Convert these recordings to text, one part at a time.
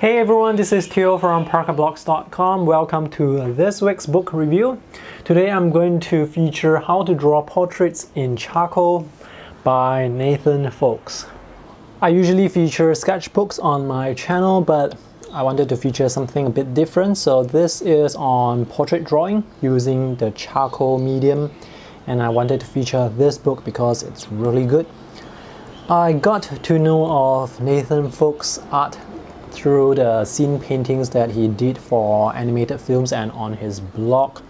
Hey everyone, this is Teo from parkablogs.com. Welcome to this week's book review. Today I'm going to feature How to Draw Portraits in Charcoal by Nathan Fowkes. I usually feature sketchbooks on my channel, but I wanted to feature something a bit different. So this is on portrait drawing using the charcoal medium and I wanted to feature this book because it's really good. I got to know of Nathan Fowkes' art through the scene paintings that he did for animated films and on his blog.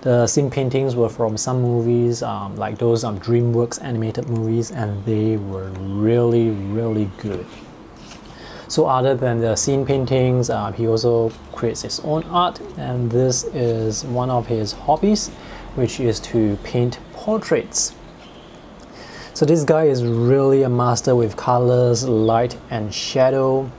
The scene paintings were from some movies, um, like those um, DreamWorks animated movies, and they were really, really good. So other than the scene paintings, uh, he also creates his own art, and this is one of his hobbies, which is to paint portraits. So this guy is really a master with colors, light, and shadow.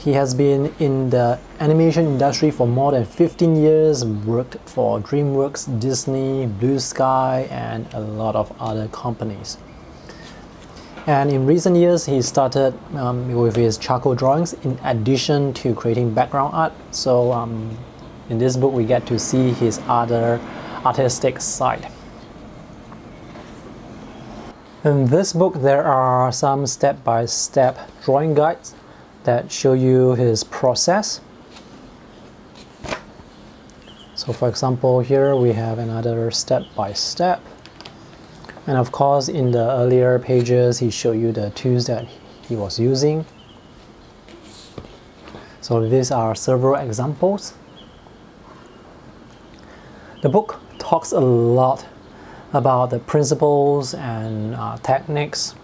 He has been in the animation industry for more than 15 years, worked for DreamWorks, Disney, Blue Sky, and a lot of other companies. And in recent years, he started um, with his charcoal drawings in addition to creating background art. So um, in this book, we get to see his other artistic side. In this book, there are some step-by-step -step drawing guides that show you his process. So for example, here we have another step-by-step. -step. And of course, in the earlier pages, he showed you the tools that he was using. So these are several examples. The book talks a lot about the principles and uh, techniques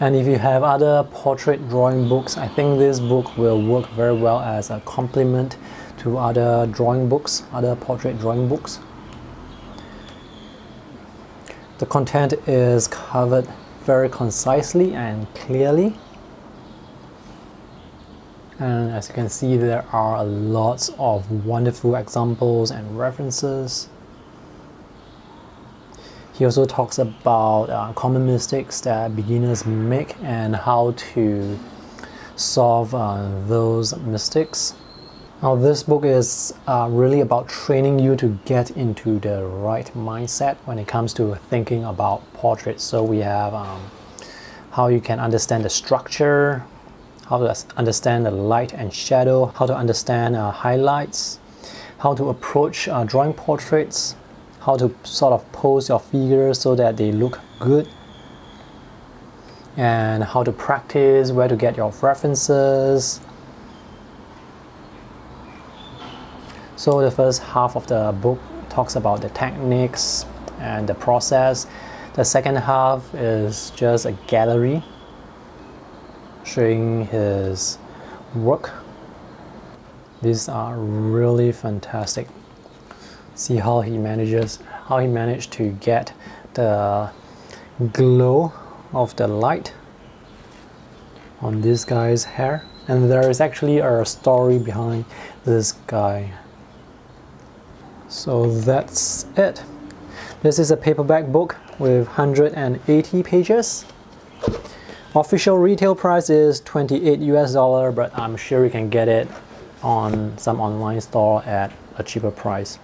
and if you have other portrait drawing books, I think this book will work very well as a complement to other drawing books, other portrait drawing books. The content is covered very concisely and clearly. And as you can see, there are lots of wonderful examples and references. He also talks about uh, common mistakes that beginners make and how to solve uh, those mistakes. Now this book is uh, really about training you to get into the right mindset when it comes to thinking about portraits. So we have um, how you can understand the structure, how to understand the light and shadow, how to understand uh, highlights, how to approach uh, drawing portraits, how to sort of pose your figures so that they look good and how to practice, where to get your references. So the first half of the book talks about the techniques and the process. The second half is just a gallery showing his work. These are really fantastic see how he manages how he managed to get the glow of the light on this guy's hair. And there is actually a story behind this guy. So that's it. This is a paperback book with 180 pages. Official retail price is 28 US dollar but I'm sure you can get it on some online store at a cheaper price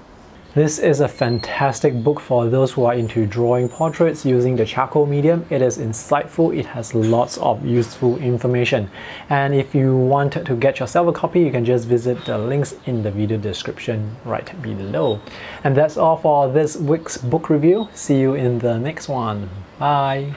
this is a fantastic book for those who are into drawing portraits using the charcoal medium. It is insightful, it has lots of useful information. And if you want to get yourself a copy, you can just visit the links in the video description right below. And that's all for this week's book review. See you in the next one. Bye!